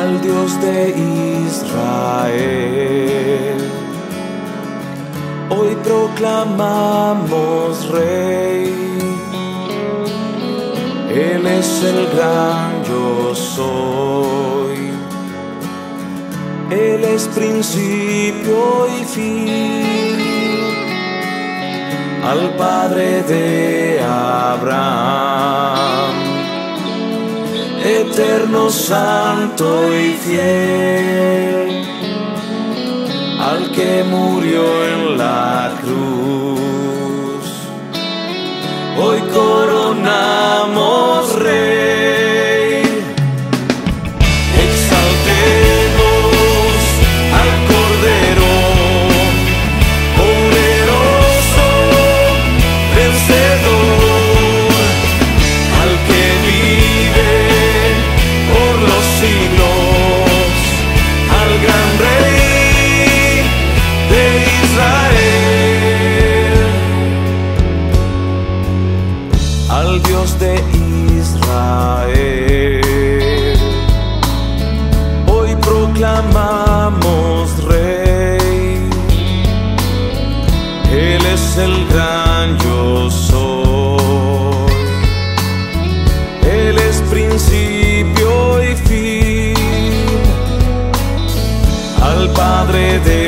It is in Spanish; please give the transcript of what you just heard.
al Dios de Israel. Hoy proclamamos Rey, Él es el gran. Él es principio y fin. Al Padre de Abraham eterno, santo y fiel, al que murió en la cruz. Hoy coronamos al Dios de Israel. Hoy proclamamos Rey, Él es el gran yo soy. Él es principio y fin, al Padre de